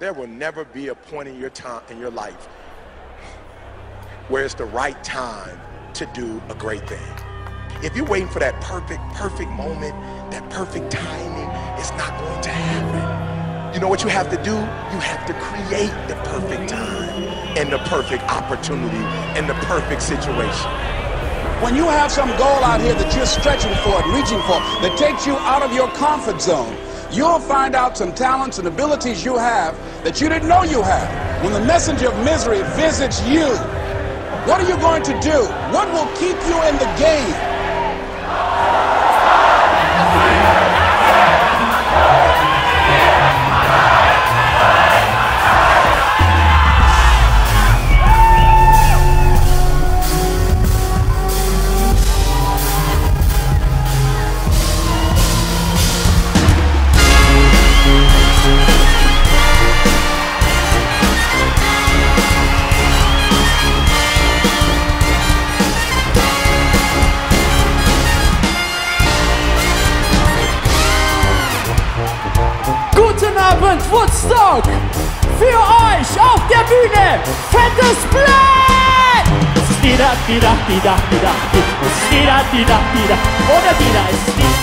there will never be a point in your time in your life where it's the right time to do a great thing. If you're waiting for that perfect, perfect moment, that perfect timing, it's not going to happen. You know what you have to do? You have to create the perfect time and the perfect opportunity and the perfect situation. When you have some goal out here that you're stretching for and reaching for that takes you out of your comfort zone, you'll find out some talents and abilities you have that you didn't know you had. When the messenger of misery visits you, what are you going to do? What will keep you in the game? Abend Woodstock! Für euch auf der Bühne fettes Blatt! Es ist wieder, wieder, wieder, wieder, es ist wieder, wieder, wieder, oder wieder, es ist wieder.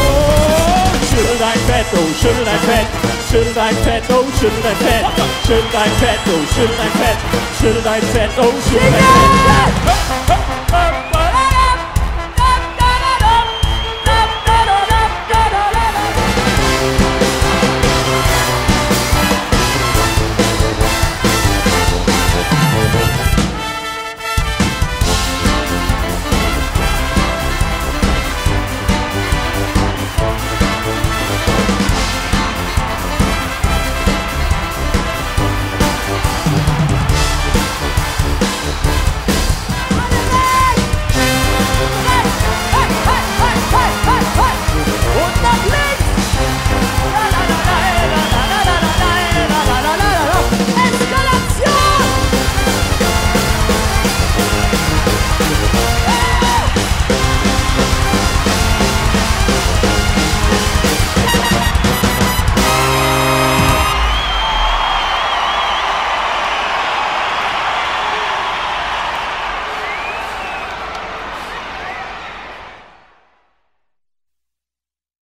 Oh, schüttel dein Fett, oh, schüttel dein Fett, schüttel dein Fett, oh, schüttel dein Fett, schüttel dein Fett, oh, schüttel dein Fett, schüttel dein Fett, oh, schüttel dein Fett.